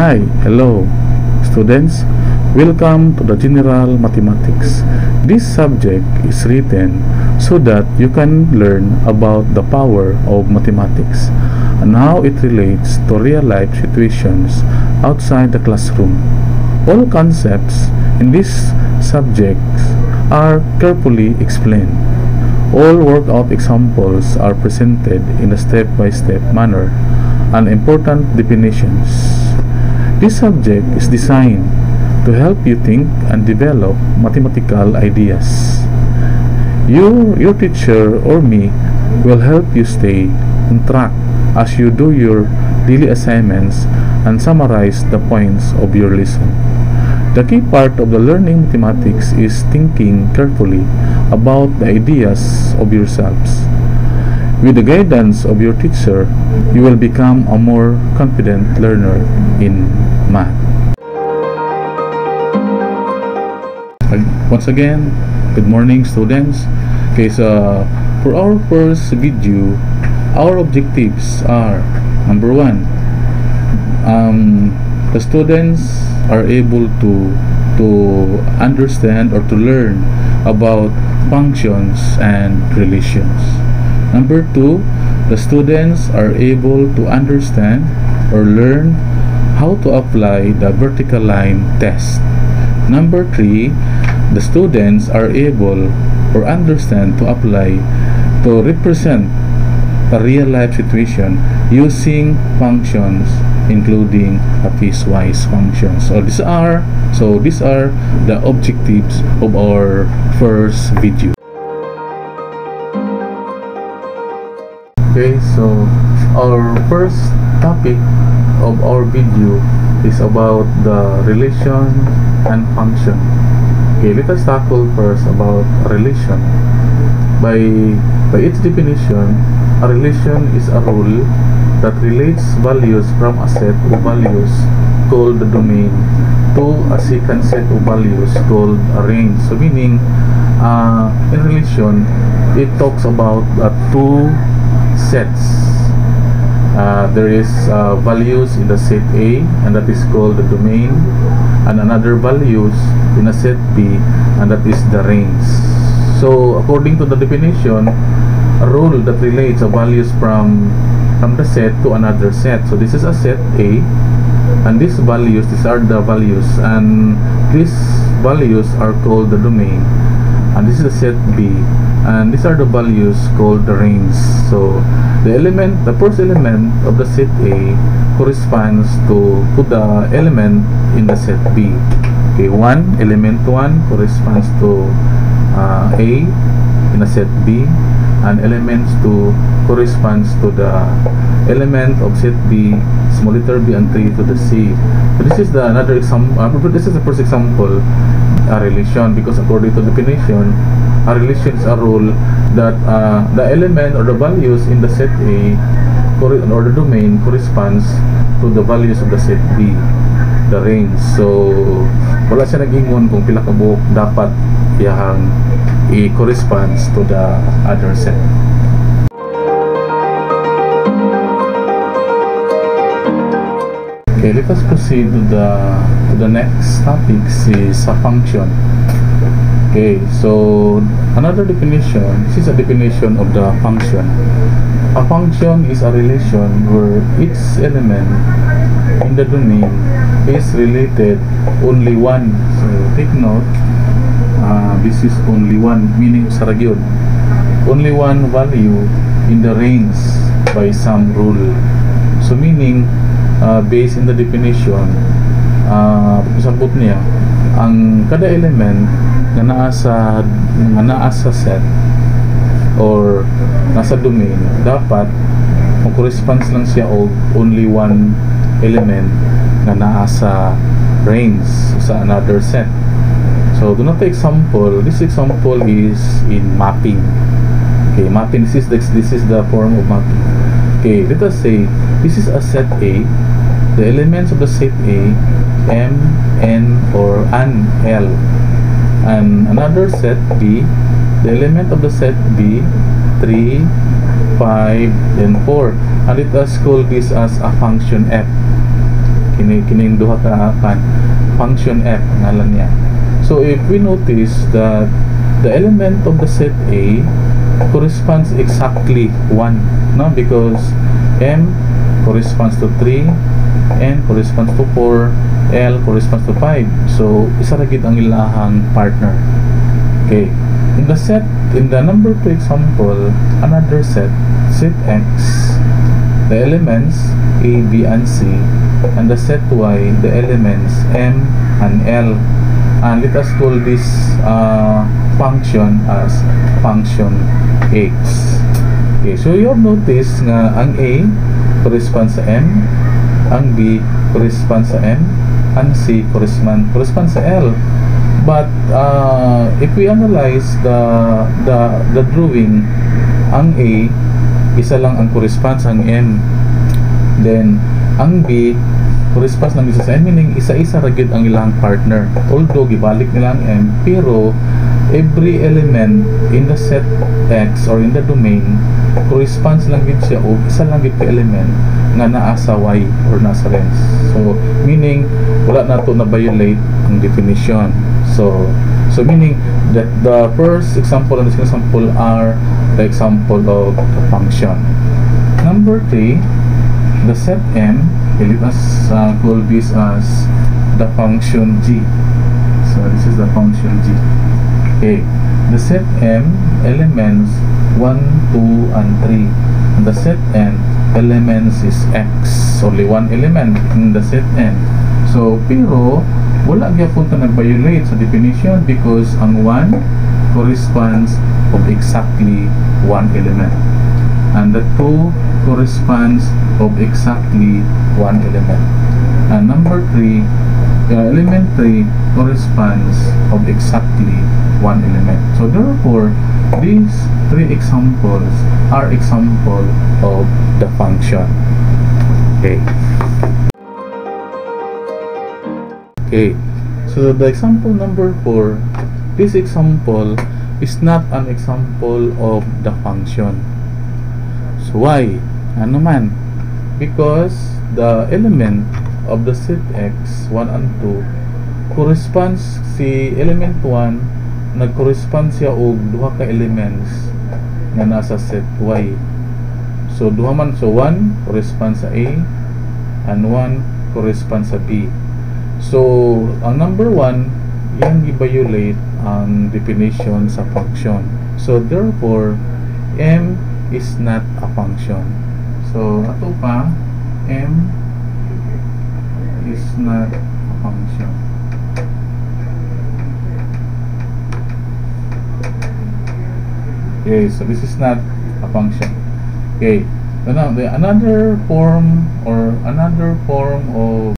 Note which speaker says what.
Speaker 1: Hi, hello, students. Welcome to the General Mathematics. This subject is written so that you can learn about the power of mathematics and how it relates to real life situations outside the classroom. All concepts in this subject are carefully explained. All workout examples are presented in a step-by-step manner and important definitions. This subject is designed to help you think and develop mathematical ideas. You, your teacher, or me will help you stay on track as you do your daily assignments and summarize the points of your lesson. The key part of the learning mathematics is thinking carefully about the ideas of yourselves. With the guidance of your teacher, you will become a more confident learner in math. Once again, good morning students. Okay, so for our first video, our objectives are number one, um, the students are able to to understand or to learn about functions and relations. Number two, the students are able to understand or learn how to apply the vertical line test. Number three, the students are able or understand to apply to represent a real life situation using functions including a piecewise function so these are so these are the objectives of our first video okay so our first topic of our video is about the relation and function okay let us tackle first about relation by by its definition a relation is a rule that relates values from a set of values called the domain to a second set of values called a range. So meaning, uh, in relation, it talks about uh, two sets. Uh, there is uh, values in the set A and that is called the domain and another values in a set B and that is the range. So according to the definition, a rule that relates a values from from the set to another set. So this is a set A and these values, these are the values and these values are called the domain and this is the set B and these are the values called the range. So the element, the first element of the set A corresponds to, to the element in the set B. Okay, 1, element 1 corresponds to uh, A in a set B and elements 2 corresponds to the element of set B small letter b and 3 to the c so this is the another example uh, this is the first example a relation because according to definition a relation is a rule that uh, the element or the values in the set A or the domain corresponds to the values of the set B the range so wala siya nag-ingon kung pila ka buok dapat iyahang i-corresponds to the other set Okay, let us proceed to the to the next topic is a function. Okay, so another definition. This is a definition of the function. A function is a relation where each element in the domain is related only one. So take note. Uh, this is only one, meaning sa ragyon. Only one value in the range by some rule. So meaning uh, based in the definition uh, sabot niya ang kada element na naa sa nga naa sa set or nasa domain dapat kung corresponds lang siya of only one element na naa sa range sa another set. So do not example this example is in mapping. Okay mapping. This is the, this is the form of mapping. Okay let us say this is a set A. The elements of the set A M, N or an L and another set B. The element of the set B 3 5 then 4 and let us call this as a function F. Kini kining duha ka function f ngalan niya. So if we notice that the element of the set A corresponds exactly 1 no? Because m corresponds to 3 n corresponds to 4 l corresponds to 5 so isa ra ang ilahang partner. Okay. In the set in the number 2 example another set set x. The elements a b and c and the set y the elements m and l. And let us call this uh, function as function x. Okay so you have noticed nga ang a corresponds sa m ang b corresponds sa m ang c correspond corresponds sa l. But uh, if we analyze the the the drawing ang A isa lang ang corresponds ang M then ang B corresponds lang isa sa M meaning isa-isa ra ang ilang partner. Although gibalik nila ang M pero every element in the set X or in the domain corresponds lang gid siya o isa lang gid ka element nga naa sa Y or nasa lens so meaning wala na to na violate ang definition. So so meaning that the first example and the second example are the example of the function. Number three the set M let us uh, call this as the function G. So this is the function G okay the set M elements 1 2 and 3 and the set N elements is X. Only one element in the set N. So pero wala gyapon ta nag-violate sa definition because ang 1 corresponds of exactly one element. And the 2 corresponds of exactly one element. And number 3 uh, element 3 corresponds of exactly one element so therefore these three examples are example of the function okay Okay, so the example number 4, this example is not an example of the function. So why? Ano man? Because the element of the set x, 1 and 2, corresponds si element 1, nag-correspond siya og duha ka elements nga nasa set y. So duha man, so 1 corresponds sa A, and 1 corresponds sa B. So, ang number 1, yan i-violate ang definition sa function. So, therefore, M is not a function. So, ato pa, M is not a function. Okay, so this is not a function. Okay, the another form or another form of